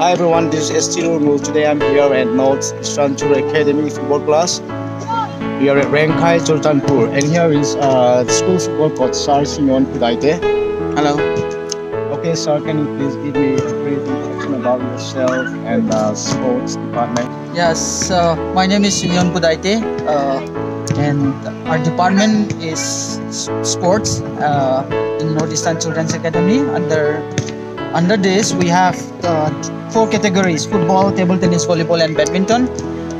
Hi everyone, this is ST Nurmul. Today I'm here at North Strantur Academy football class. We are at Rengkai, Sultanpur, and here is uh, the school football coach Sir Simeon Pudaite. Hello. Okay, sir, can you please give me a brief introduction about yourself and the sports department? Yes, uh, my name is Simeon Pudaite, uh, and our department is sports uh, in Northeastern Children's Academy. Under under this, we have uh, four categories: football, table tennis, volleyball, and badminton.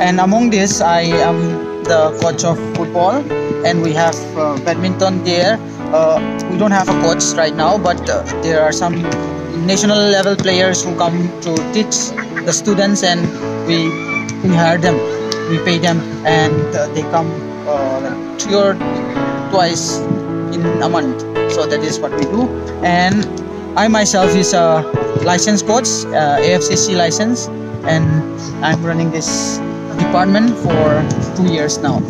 And among this, I am the coach of football, and we have uh, badminton there. Uh, we don't have a coach right now, but uh, there are some national level players who come to teach the students, and we we hire them, we pay them, and uh, they come uh, three or twice in a month. So that is what we do. And I myself is a licensed coach, uh, AFCC license, and I'm running this department for two years now.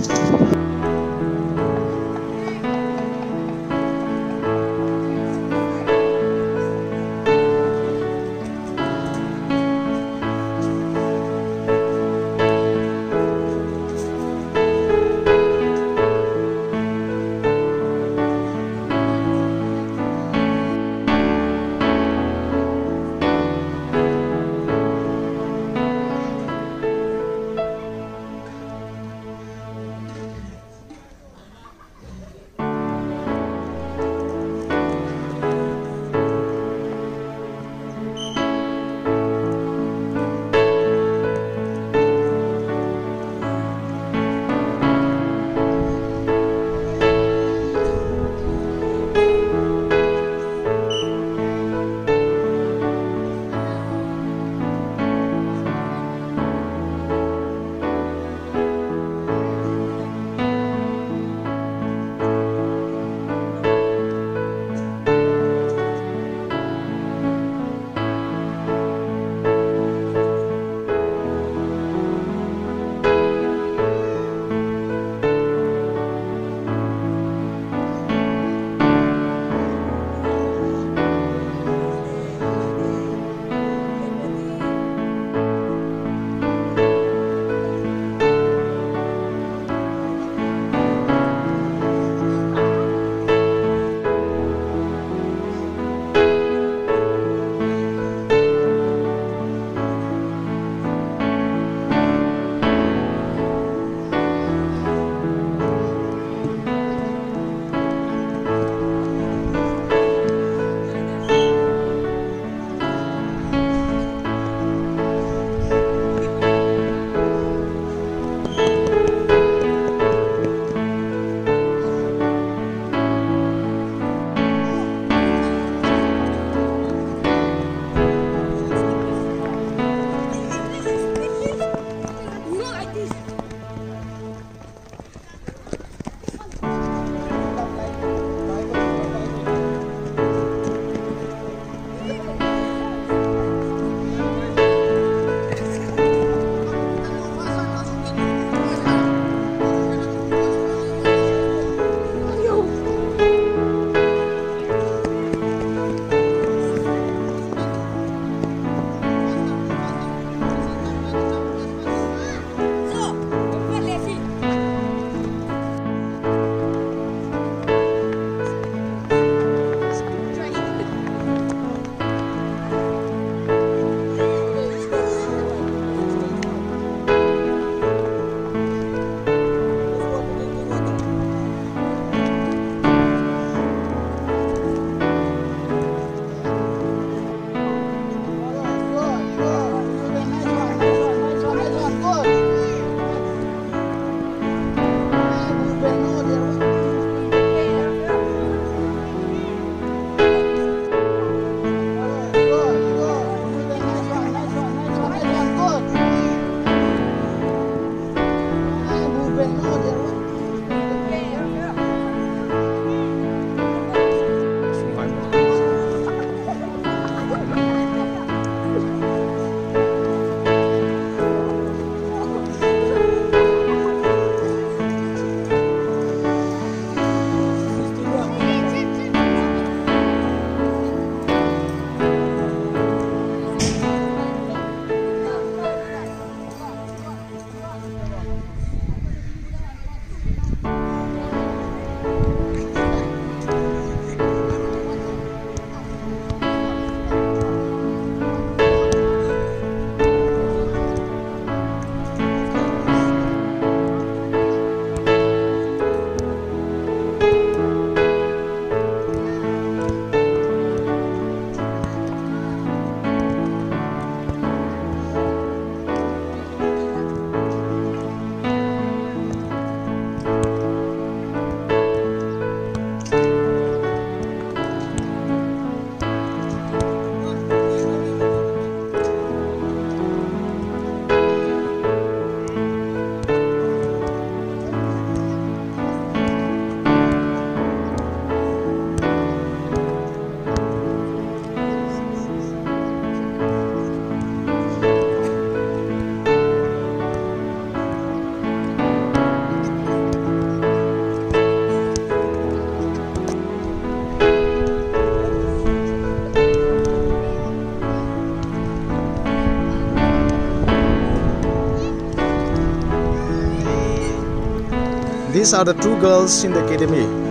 These are the two girls in the academy